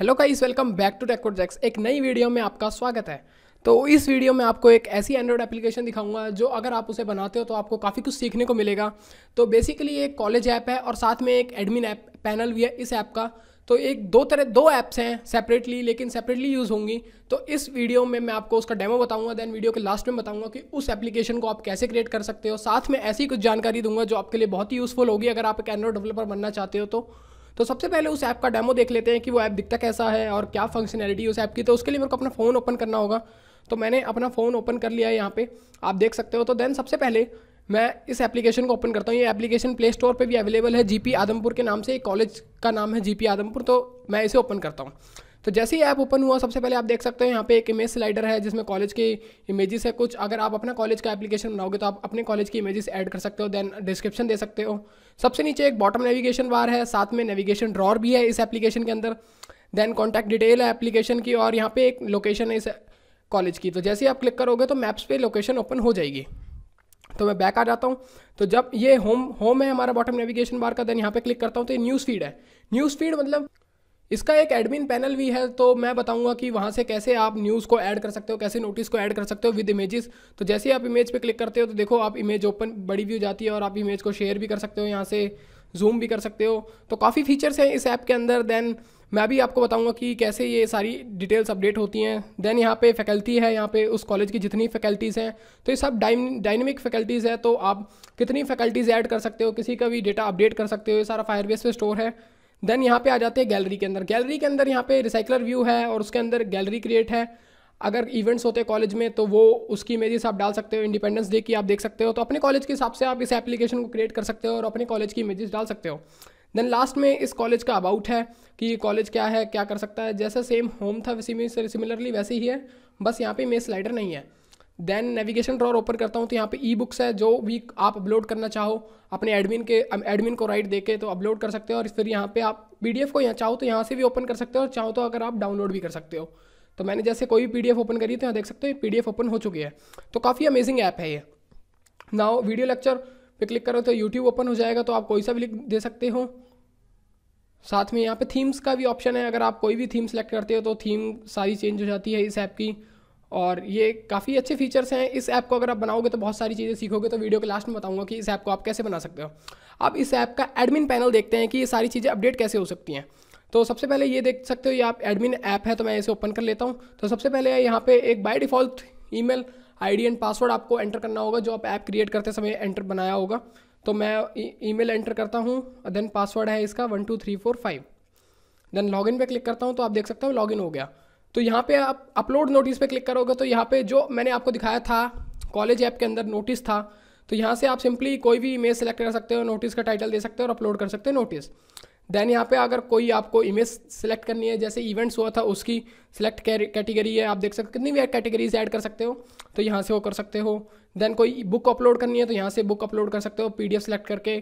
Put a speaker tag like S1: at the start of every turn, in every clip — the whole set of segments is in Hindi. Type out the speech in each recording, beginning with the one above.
S1: Hello guys welcome back to techs एक नई वीडियो में आपका स्वागत है। तो इस वीडियो में आपको एक ऐसी एंड्रॉयड एप्लीकेशन दिखाऊँगा, जो अगर आप उसे बनाते हो तो आपको काफ़ी कुछ सीखने को मिलेगा। तो बेसिकली एक कॉलेज ऐप है और साथ में एक एडमिन ऐप पैनल भी है इस ऐप का। तो एक दो तरह, दो ऐप्स हैं सेपरेटली लेकिन सेपरेटली यूज़ होंगी। तो इस वीडियो में मैं आपको उसका डेमो बताऊँगा देन वीडियो के लास्ट में बताऊँगा कि उस एप्लीकेशन को आप कैसे क्रिएट कर सकते हो। साथ में ऐसी कुछ जानकारी दूँगा, जो आपके लिए बहुत ही यूज़फुल होगी, अगर आप एक एंड्रॉयड डेवलपर बनना चाहते हो तो। तो सबसे पहले उस ऐप का डेमो देख लेते हैं कि वो ऐप दिखता कैसा है और क्या फंक्शनैलिटी उस ऐप की। तो उसके लिए मेरे को अपना फ़ोन ओपन करना होगा। तो मैंने अपना फ़ोन ओपन कर लिया है यहाँ पे। आप देख सकते हो। तो देन सबसे पहले मैं इस एप्लीकेशन को ओपन करता हूँ। ये एप्लीकेशन प्ले स्टोर पर भी अवेलेबल है। जीपी आदमपुर के नाम से एक कॉलेज का नाम है जीपी आदमपुर तो मैं इसे ओपन करता हूँ। तो जैसे ही ऐप ओपन हुआ, सबसे पहले आप देख सकते हो यहाँ पे एक इमेज स्लाइडर है, जिसमें कॉलेज के इमेजेस है कुछ। अगर आप अपना कॉलेज का एप्लीकेशन बनाओगे तो आप अपने कॉलेज की इमेजेस ऐड कर सकते हो देन डिस्क्रिप्शन दे सकते हो। सबसे नीचे एक बॉटम नेविगेशन बार है, साथ में नेविगेशन ड्रॉर भी है इस एप्लीकेशन के अंदर। देन कॉन्टैक्ट डिटेल है एप्लीकेशन की, और यहाँ पे एक लोकेशन है इस कॉलेज की। तो जैसे ही आप क्लिक करोगे तो मैप्स पे लोकेशन ओपन हो जाएगी। तो मैं बैक आ जाता हूँ। तो जब ये होम होम है हमारा बॉटम नेविगेशन बार का देन यहाँ पे क्लिक करता हूँ तो ये न्यूज़ फ़ीड है। न्यूज़ फ़ीड मतलब इसका एक एडमिन पैनल भी है तो मैं बताऊँगा कि वहाँ से कैसे आप न्यूज़ को ऐड कर सकते हो, कैसे नोटिस को ऐड कर सकते हो विद इमेजेस तो जैसे ही आप इमेज पे क्लिक करते हो तो देखो आप इमेज ओपन बड़ी व्यू जाती है और आप इमेज को शेयर भी कर सकते हो, यहाँ से जूम भी कर सकते हो। तो काफ़ी फीचर्स हैं इस ऐप के अंदर। देन मैं भी आपको बताऊँगा कि कैसे ये सारी डिटेल्स अपडेट होती हैं। देन यहाँ पे फैकल्टी है, यहाँ पे उस कॉलेज की जितनी फैकल्टीज़ हैं। तो ये सब डायनेमिक फैकल्टीज़ है तो आप कितनी फैकल्टीज़ ऐड कर सकते हो, किसी का भी डेटा अपडेट कर सकते हो, ये सारा फायरबेस पे स्टोर है। देन यहाँ पे आ जाते हैं गैलरी के अंदर। गैलरी के अंदर यहाँ पे रिसाइकलर व्यू है और उसके अंदर गैलरी क्रिएट है। अगर इवेंट्स होते हैं कॉलेज में तो वो उसकी इमेजेस आप डाल सकते हो इंडिपेंडेंस डे की आप देख सकते हो। तो अपने कॉलेज के हिसाब से आप इस एप्लीकेशन को क्रिएट कर सकते हो और अपने कॉलेज की इमेजेस डाल सकते हो। देन लास्ट में इस कॉलेज का अबाउट है कि ये कॉलेज क्या है, क्या कर सकता है। जैसा सेम होम था सिमिलरली वैसे ही है। बस यहाँ पे इमेज स्लाइडर नहीं है। देन नेविगेशन ड्रॉर ओपन करता हूँ तो यहाँ पे ई बुक्स है, जो भी आप अपलोड करना चाहो, अपने एडमिन के एडमिन को राइट दे के तो अपलोड कर सकते हो और फिर यहाँ पे आप पीडीएफ को यहाँ चाहो तो यहाँ से भी ओपन कर सकते हो और चाहो तो अगर आप डाउनलोड भी कर सकते हो। तो मैंने जैसे कोई भी पीडीएफ ओपन करी तो यहाँ देख सकते हो पी डी ओपन हो चुकी है। तो काफ़ी अमेजिंग ऐप है ये। नाउ वीडियो लेक्चर पे क्लिक करो तो यूट्यूब ओपन हो जाएगा तो आप कोई सा भी लिख दे सकते हो। साथ में यहाँ पे थीम्स का भी ऑप्शन है, अगर आप कोई भी थीम सेलेक्ट करते हो तो थीम सारी चेंज हो जाती है इस ऐप की। और ये काफ़ी अच्छे फीचर्स हैं। इस ऐप को अगर आप बनाओगे तो बहुत सारी चीज़ें सीखोगे। तो वीडियो के लास्ट में बताऊँगा कि इस ऐप को आप कैसे बना सकते हो। अब इस ऐप का एडमिन पैनल देखते हैं कि ये सारी चीज़ें अपडेट कैसे हो सकती हैं। तो सबसे पहले ये देख सकते हो, ये आप एडमिन ऐप है तो मैं इसे ओपन कर लेता हूँ। तो सबसे पहले यहाँ पे एक by default email ID and password आपको एंटर करना होगा, जो आप ऐप क्रिएट करते समय एंटर बनाया होगा। तो मैं ईमेल एंटर करता हूँ देन पासवर्ड है इसका one two three four five then login पे क्लिक करता हूँ तो आप देख सकते हो लॉगिन हो गया। तो यहाँ पे आप अपलोड नोटिस पे क्लिक करोगे तो यहाँ पे जो मैंने आपको दिखाया था कॉलेज ऐप के अंदर नोटिस था तो यहाँ से आप सिंपली कोई भी इमेज सेलेक्ट कर सकते हो नोटिस का टाइटल दे सकते हो और अपलोड कर सकते हो नोटिस देन यहाँ पे अगर कोई आपको इमेज सेलेक्ट करनी है, जैसे इवेंट्स हुआ था उसकी सिलेक्ट कैटेगरी है, आप देख सकते हो कितनी भी कैटेगरीज ऐड कर सकते हो तो यहाँ से वो कर सकते हो. देन कोई बुक अपलोड करनी है तो यहाँ से बुक अपलोड कर सकते हो पीडीएफ सेलेक्ट करके.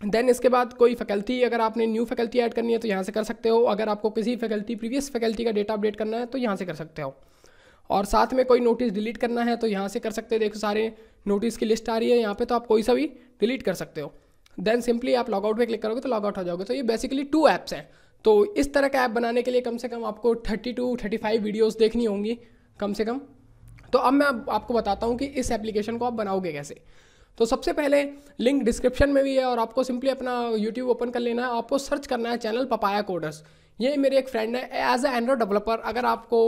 S1: देन इसके बाद कोई फैकल्टी अगर आपने न्यू फैकल्टी ऐड करनी है तो यहाँ से कर सकते हो। अगर आपको किसी फैकल्टी प्रीवियस फैकल्टी का डेटा अपडेट करना है तो यहाँ से कर सकते हो। और साथ में कोई नोटिस डिलीट करना है तो यहाँ से कर सकते हो। देखो सारे नोटिस की लिस्ट आ रही है। यहाँ पे तो आप कोई सा भी डिलीट कर सकते हो। देन सिंपली आप लॉगआउट पे क्लिक करोगे तो लॉगआउट हो जाओगे। तो ये बेसिकली टू ऐप्स हैं। तो इस तरह का ऐप बनाने के लिए कम से कम आपको thirty two thirty five videos देखनी होंगी, कम से कम। तो अब मैं आपको बताता हूँ कि इस एप्लीकेशन को आप बनाओगे कैसे। तो सबसे पहले लिंक डिस्क्रिप्शन में भी है और आपको सिंपली अपना यूट्यूब ओपन कर लेना है। आपको सर्च करना है चैनल पपाया कोडर्स ये मेरे एक फ्रेंड है एज ए एंड्रॉयड डेवलपर अगर आपको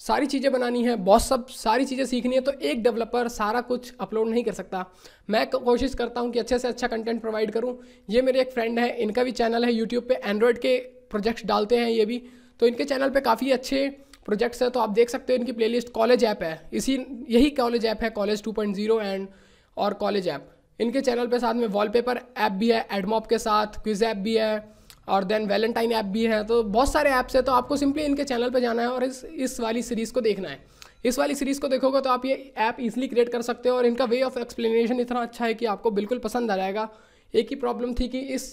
S1: सारी चीज़ें बनानी है, बहुत सब सारी चीज़ें सीखनी है तो एक डेवलपर सारा कुछ अपलोड नहीं कर सकता। मैं कोशिश करता हूँ कि अच्छे से अच्छा कंटेंट प्रोवाइड करूँ। ये मेरे एक फ्रेंड है, इनका भी चैनल है यूट्यूब पे। एंड्रॉयड के प्रोजेक्ट्स डालते हैं ये भी। तो इनके चैनल पे काफ़ी अच्छे प्रोजेक्ट्स हैं तो आप देख सकते हो इनकी प्लेलिस्ट कॉलेज ऐप है। इसी, यही कॉलेज ऐप है कॉलेज टू एंड और कॉलेज ऐप इनके चैनल पे साथ में वॉलपेपर ऐप भी है एडमॉप के साथ क्विज ऐप भी है, और देन वैलेंटाइन ऐप भी है। तो बहुत सारे ऐप्स हैं तो आपको सिंपली इनके चैनल पे जाना है और इस इस वाली सीरीज़ को देखना है। इस वाली सीरीज़ को देखोगे तो आप ये ऐप इजीली क्रिएट कर सकते हो और इनका वे ऑफ़ एक्सप्लेनेशन इतना अच्छा है कि आपको बिल्कुल पसंद आ जाएगा। एक ही प्रॉब्लम थी कि इस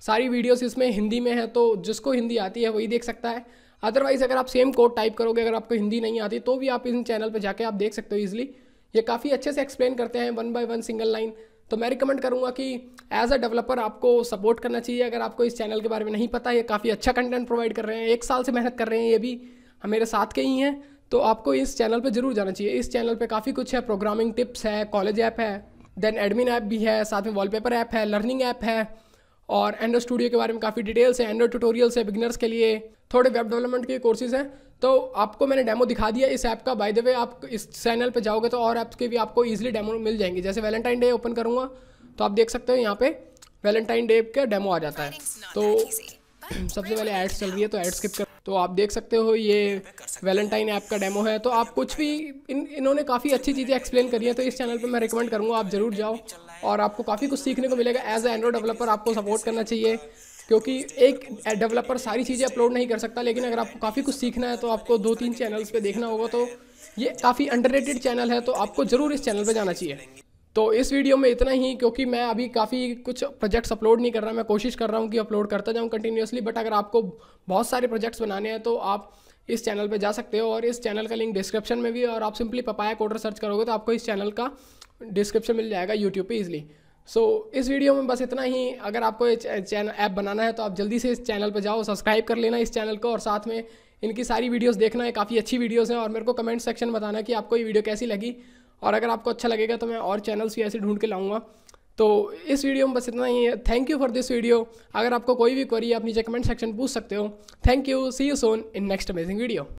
S1: सारी वीडियोस इसमें हिंदी में है तो जिसको हिंदी आती है वही देख सकता है। अदरवाइज़ अगर आप सेम कोड टाइप करोगे, अगर आपको हिंदी नहीं आती तो भी आप इन चैनल पर जाके आप देख सकते हो ईजिली ये काफ़ी अच्छे से एक्सप्लेन करते हैं one by one single line तो मैं रिकमेंड करूँगा कि एज अ डेवलपर आपको सपोर्ट करना चाहिए. अगर आपको इस चैनल के बारे में नहीं पता, ये काफ़ी अच्छा कंटेंट प्रोवाइड कर रहे हैं, एक साल से मेहनत कर रहे हैं, ये भी हमारे साथ के ही हैं तो आपको इस चैनल पर ज़रूर जाना चाहिए. इस चैनल पर काफ़ी कुछ है प्रोग्रामिंग टिप्स है कॉलेज ऐप है देन एडमिन ऐप भी है, साथ में वॉलपेपर ऐप है लर्निंग ऐप है, और एंड्रो स्टूडियो के बारे में काफ़ी डिटेल्स है. एंड्रो ट्यूटोरियल्स है बिगनर्स के लिए. थोड़े वेब डेवलपमेंट के कोर्सेज हैं. तो आपको मैंने डेमो दिखा दिया इस ऐप का बाय द वे आप इस चैनल पे जाओगे तो और ऐप्स के भी आपको ईजिली डेमो मिल जाएँगे। जैसे वैलेंटाइन डे ओपन करूँगा तो आप देख सकते हो यहाँ पे वैलेंटाइन डे का डेमो आ जाता है। तो सबसे पहले एड्स चल रही है तो एड स्किप कर तो आप देख सकते हो ये वैलेंटाइन ऐप का डेमो है। तो आप कुछ भी इन इन्होंने काफ़ी अच्छी चीज़ें एक्सप्लेन करी हैं तो इस चैनल पे मैं रिकमेंड करूँगा आप ज़रूर जाओ। और आपको काफ़ी कुछ सीखने को मिलेगा। एज ए एंड्रॉइड डेवलपर आपको सपोर्ट करना चाहिए। क्योंकि एक डेवलपर सारी चीज़ें अपलोड नहीं कर सकता, लेकिन अगर आपको काफ़ी कुछ सीखना है तो आपको दो तीन चैनल्स पे देखना होगा तो ये काफ़ी अंडर चैनल है तो आपको ज़रूर इस चैनल पर जाना चाहिए। तो इस वीडियो में इतना ही, क्योंकि मैं अभी काफ़ी कुछ प्रोजेक्ट्स अपलोड नहीं कर रहा, मैं कोशिश कर रहा हूँ कि अपलोड करता जाऊँ कंटिन्यूसली बट अगर आपको बहुत सारे प्रोजेक्ट्स बनाने हैं तो आप इस चैनल पे जा सकते हो, और इस चैनल का लिंक डिस्क्रिप्शन में भी और आप सिंपली पपाया कोडर सर्च करोगे तो आपको इस चैनल का डिस्क्रिप्शन मिल जाएगा यूट्यूब पे इजली सो so, इस वीडियो में बस इतना ही। अगर आपको चैनल ऐप बनाना है तो आप जल्दी से इस चैनल पर जाओ सब्सक्राइब कर लेना इस चैनल को और साथ में इनकी सारी वीडियोस देखना। है काफ़ी अच्छी वीडियोस हैं और मेरे को कमेंट सेक्शन बताना कि आपको ये वीडियो कैसी लगी। और अगर आपको अच्छा लगेगा तो मैं और चैनल्स भी ऐसे ढूंढ के लाऊँगा। तो इस वीडियो में बस इतना ही है। Thank you for this video अगर आपको कोई भी क्वेरी आप नीचे कमेंट सेक्शन पूछ सकते हो। Thank you see you soon in next amazing video